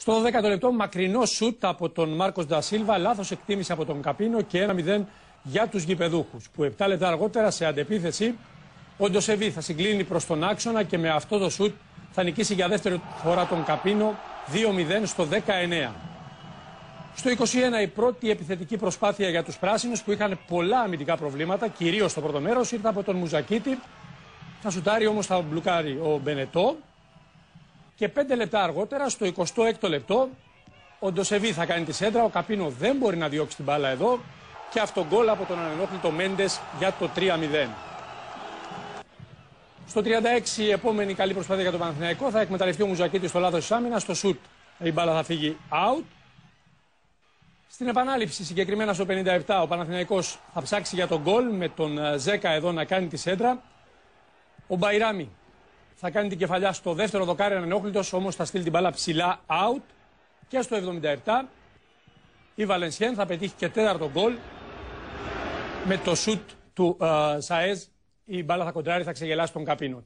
Στο 12ο λεπτό, μακρινό σουτ από τον Μάρκος Ντασίλβα, λάθος εκτίμηση από τον Καπίνο και 1-0 για τους γηπεδούχους. Που 7 λεπτά αργότερα, σε αντεπίθεση, ο Ντοσεβί θα συγκλίνει προς τον άξονα και με αυτό το σουτ θα νικήσει για δεύτερη φορά τον Καπίνο 2-0 στο 19. Στο 21 η πρώτη επιθετική προσπάθεια για τους πράσινους που είχαν πολλά αμυντικά προβλήματα, κυρίως στο πρώτο μέρος, ήρθε από τον Μουζακίτη. Θα σουτάρει όμως θα μπλουκάρει ο Μπενετό. Και 5 λεπτά αργότερα, στο 26ο λεπτό, ο Ντοσεβί θα κάνει τη σέντρα, ο Καπίνο δεν μπορεί να διώξει την μπάλα εδώ και αυτό γκολ από τον ανενόχλητο Μέντες για το 3-0. Στο 36 η επόμενη καλή προσπάθεια για τον Παναθηναϊκό θα εκμεταλλευτεί ο Μουζακίτης στο λάθος της άμυνας. Στο σουτ η μπάλα θα φύγει out. Στην επανάληψη, συγκεκριμένα στο 57, ο Παναθηναϊκός θα ψάξει για τον γκολ με τον ε, Ζέκα εδώ να κάνει τη σέντρα. Ο Μπαϊράμι θα κάνει την κεφαλιά στο δεύτερο δοκάρι ανενόχλητος, όμως θα στείλει την μπάλα ψηλά out. Και στο 77 η Βαλενσιέν θα πετύχει και τέταρτο γκολ με το σουτ του uh, Σαέζ η μπάλα θα κοντράρει, θα ξεγελάσει τον Καπίνο.